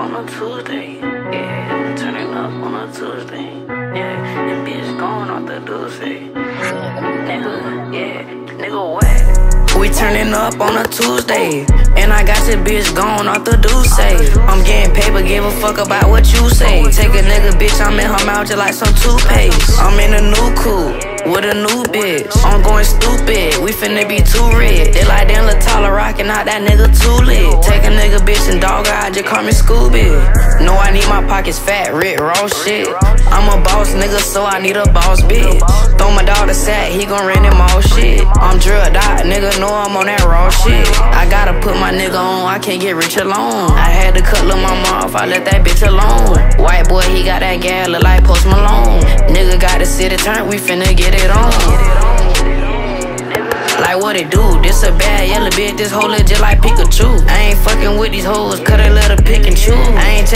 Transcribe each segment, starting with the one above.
on a Tuesday. Yeah, turning up on a Tuesday. Yeah, and bitch going off the Tuesday. Nigga, yeah, nigga what? We turning up on a Tuesday. And I got your bitch gone off the do say. I'm getting paper, give a fuck about what you say. Take a nigga, bitch, I'm in her mouth just like some toothpaste. I'm in a new coupe with a new bitch. I'm going stupid, we finna be too rich. They like damn Luh Tyler rockin' out that nigga too lit. Take a nigga bitch and dog I just call me Scooby. No, I need my pockets fat, rich, raw shit. I'm a boss nigga, so I need a boss bitch. Throw my dog sack, he gon' rent him all shit. I'm drilled out, nigga know I'm on that raw shit. I gotta put my nigga on, I can't get rich alone. I had to cut lil' mama off, I let that bitch alone. White boy, he got that gal, look like Post Malone. Nigga got the city turn, we finna get it on. Like what it do? This a bad yellow bitch, this look just like Pikachu. I ain't fucking with these hoes, cut a little pick and choose. I ain't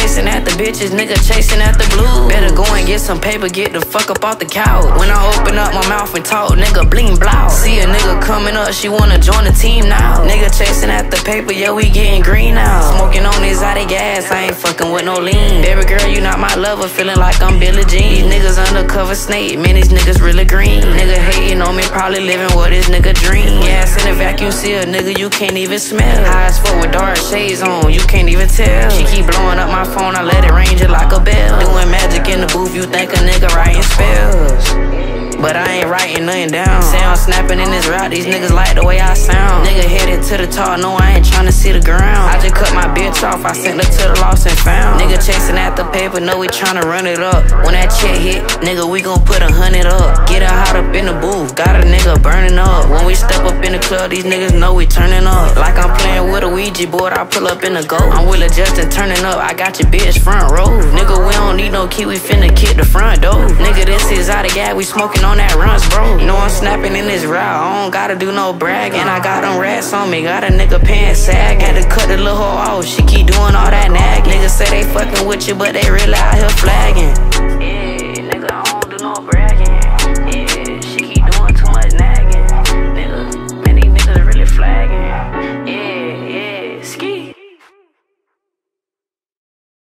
bitches, nigga chasing at the blue. Better go and get some paper, get the fuck up off the couch. When I open up my mouth and talk, nigga bling blow. See a nigga coming up, she wanna join the team now. Nigga chasing at the paper, yeah, we getting green now. Smoking on this out of gas, I ain't fucking with no lean. Baby girl, you not my lover, feeling like I'm Billie Jean. These niggas undercover snake, man, these niggas really green. Nigga hating on me, probably living what his nigga dream. Yeah, vacuum seal, nigga, you can't even smell. High as fuck with dark shades on, you can't even tell. She keep blowing up my phone, I let it ring just like a bell. Doing magic in the booth, you think a nigga writing spells. But I ain't writing nothing down. Sound snapping in this route, these niggas like the way I sound. Nigga headed to the top, no, I ain't tryna see the ground. I just cut my off, I sent her to the lost and found. Nigga chasing at the paper, know we tryna run it up. When that check hit, nigga, we gon' put a hundred up. Get her hot up in the booth, got a nigga burning up. When we step up in the club, these niggas know we turning up. Like I'm playing with a Ouija board, I pull up in the go. I'm Willa Justin turning up, I got your bitch front row. Nigga, we don't need no key, we finna kick the front door. Nigga, this is out of gas, we smoking on that runs, bro. Know I'm snapping in this route, I don't gotta do no bragging. I got them rats on me, got a nigga pants sag. Cut the little hoe off, she keep doing all that nagging. Niggas say they fucking with you, but they really out here flagging.